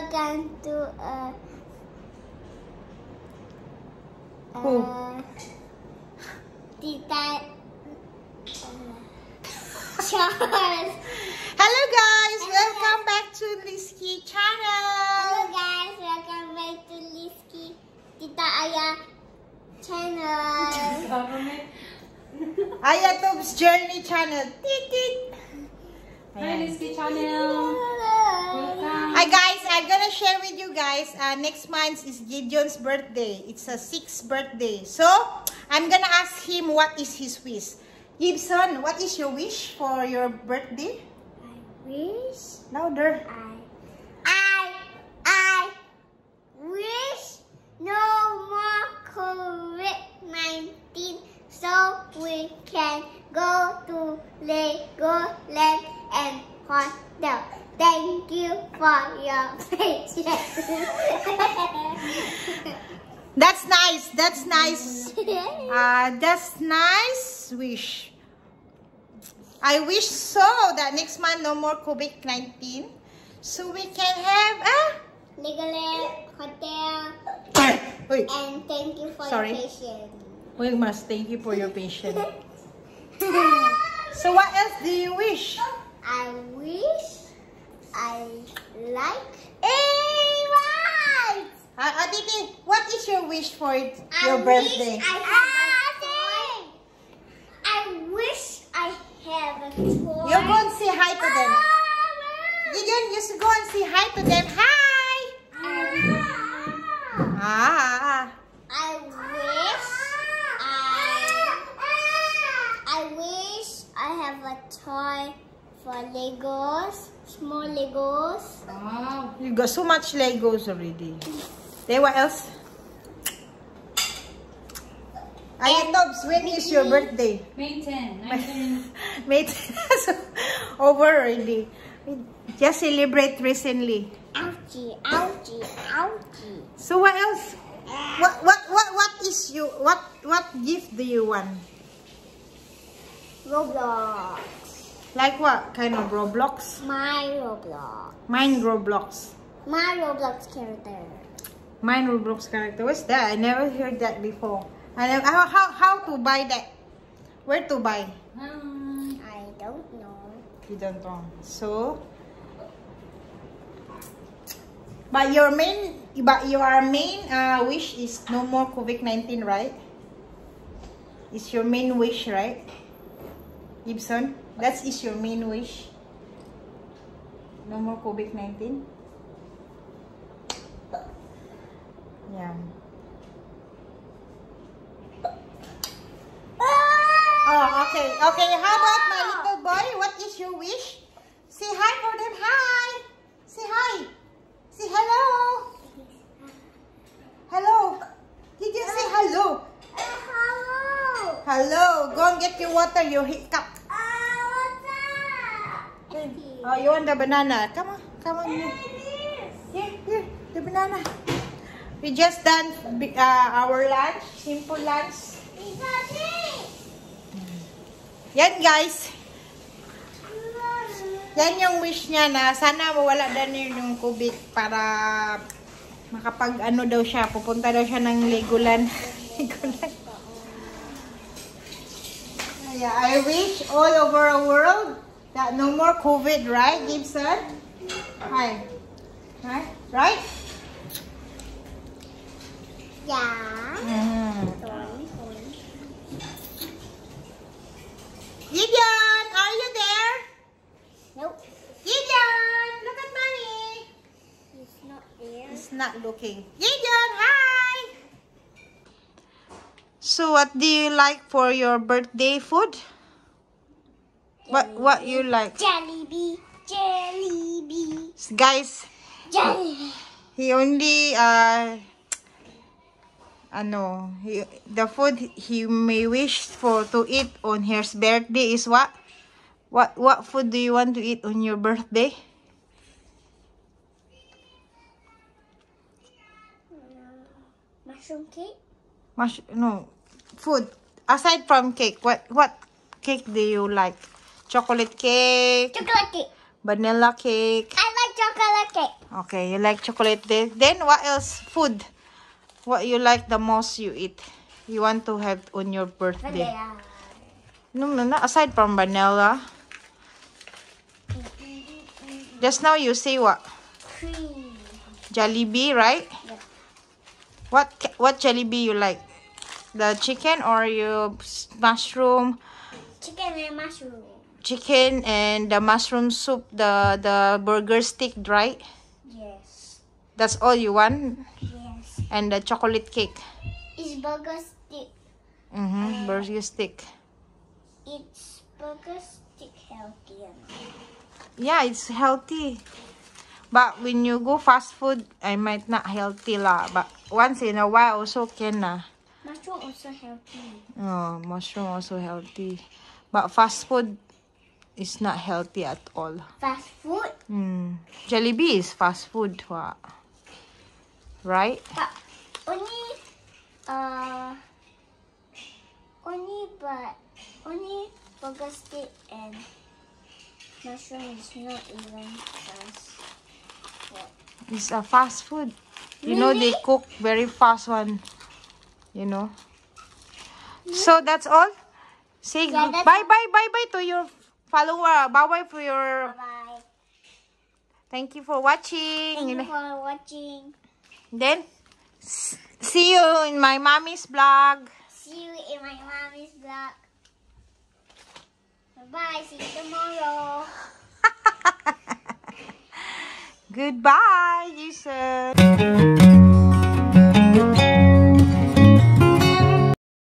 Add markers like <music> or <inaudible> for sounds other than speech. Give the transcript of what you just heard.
want to uh, Who? uh, Tita uh, Charles. Hello guys! Welcome back to Lizky Hello channel! Hello guys, welcome back to Lizky Tita Aya channel. <laughs> <laughs> Ayatob's Journey channel. Tit, tit. Hi, Ayan. Lizky Channel. Hi guys, I'm gonna share with you guys, uh, next month is Gideon's birthday. It's a sixth birthday. So, I'm gonna ask him what is his wish. Gibson, what is your wish for your birthday? I wish Louder. I I I wish no more COVID-19 so we can go to Legoland and hotel. Thank you for your patience. That's nice. That's nice. <laughs> Uh, that's nice wish. I wish so that next month no more COVID-19. So we can have a... Legoland hotel <coughs> and thank you for Sorry. your patience. we must thank you for your patience. <laughs> So what else do you wish? I wish I like A Uh, Aditi, what is your wish for it? your I birthday? Wish I, have a toy. I wish I have a toy. You go and say hi to them. Gideon, you should go and say hi to them. Hi! Ah. I wish I I wish I have a toy for Legos, small Legos. Wow. You got so much Legos already. Then what else? Ayatobs, when is your birthday? May 10. <laughs> 19. Mate, over already. We just celebrate recently. Ouchie, ouchie, ouchie. So what else? What what what what is you what what gift do you want? Roblox. Like what kind of Roblox? My Roblox. Mine Roblox. My Roblox character. Mine Roblox character. What's that? I never heard that before. I never, how, how how to buy that? Where to buy? Um, I don't know. You don't know. So, but your main, but your main uh, wish is no more COVID nineteen, right? It's your main wish, right? Gibson, that is your main wish. No more COVID nineteen. Yeah. Oh, okay, okay. How about my little boy? What is your wish? Say hi for them. Hi. Say hi. Say hello. Hello. Did you say hello? Hello. Hello. Go and get your water. You hiccup. Oh, you want the banana? Come on. Come on. Here, here. here the banana. We just done uh, our lunch. Simple lunch. Yan guys. Yan yung wish niya na sana mawala niya yung COVID para makapag ano daw siya, pupunta daw siya ng Legoland. <laughs> Legoland. Yeah, I wish all over the world that no more COVID, right, Gibson? Hi. Hi? Right? Yeah. Mm. Sorry, sorry. Gideon, are you there? Nope. Gideon, look at mommy. He's not there. It's not looking. Gideon, hi! So what do you like for your birthday food? What what you like? Jellyby, Jellyby, Guys, Jellyby. he only uh ano, he, the food he may wish for to eat on his birthday is what? What what food do you want to eat on your birthday? Mushroom cake? Mush no food aside from cake. What what cake do you like? Chocolate cake, Chocolate cake. vanilla cake. I like chocolate cake. Okay, you like chocolate. Then, then what else? Food. What you like the most you eat? You want to have on your birthday? Vanilla. No, no, no. Aside from vanilla. Just now you say what? Cream. Jollibee, right? Yeah. What what Jollibee you like? The chicken or you mushroom? Chicken and mushroom. Chicken and the mushroom soup, the the burger stick, right? Yes. That's all you want? Yes. And the chocolate cake. It's burger stick. Mm-hmm. Burger stick. It's burger stick healthy? Yeah, it's healthy. But when you go fast food, I might not healthy lah. But once in a while also can lah. Mushroom also healthy. Oh, mushroom also healthy. But fast food is not healthy at all. Fast food, Hmm. Jollibee is fast food, what? Right? but only uh only but only burger stick and mushroom is not even fast food. It's a fast food. You know they cook very fast one. You know. So that's all. Say Yeah, bye bye bye bye to your follower. Bye bye for your. Bye. Thank you for watching. Thank you for watching. Then see you in my mommy's blog. See you in my mommy's blog. Bye bye. See you tomorrow. <laughs> Goodbye, Jason.